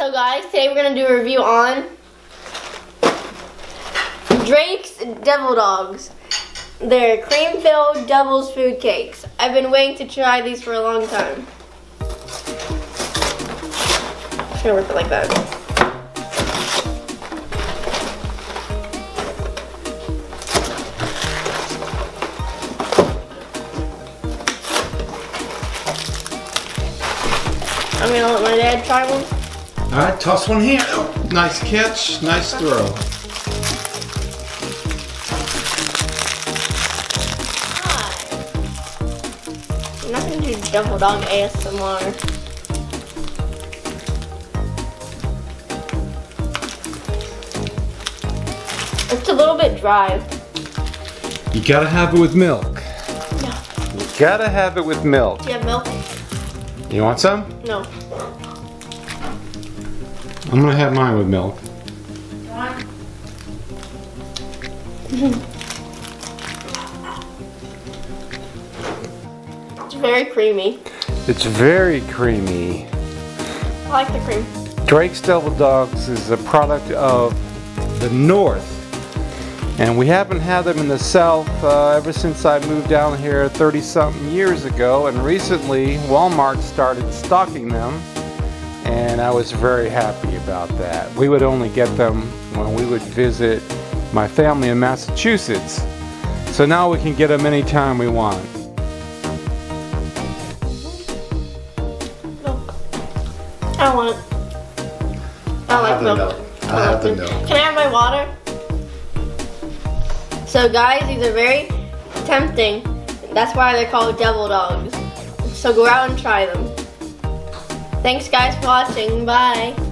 So guys, today we're gonna do a review on Drake's Devil Dogs. They're cream-filled devil's food cakes. I've been waiting to try these for a long time. Just gonna work it like that. I'm gonna let my dad try one. All right, toss one here. Oh, nice catch, nice throw. Hi. I'm not gonna do double dog ASMR. It's a little bit dry. You gotta have it with milk. Yeah. You gotta have it with milk. Do you have milk? You want some? No. I'm gonna have mine with milk. It's very creamy. It's very creamy. I like the cream. Drake's Devil Dogs is a product of the North. And we haven't had them in the South uh, ever since I moved down here 30 something years ago. And recently, Walmart started stocking them. And I was very happy about that. We would only get them when we would visit my family in Massachusetts. So now we can get them anytime we want. Milk. I want it. I don't like milk. milk. I have the milk. Can I have my water? So guys, these are very tempting. That's why they're called devil dogs. So go out and try them. Thanks guys for watching. Bye.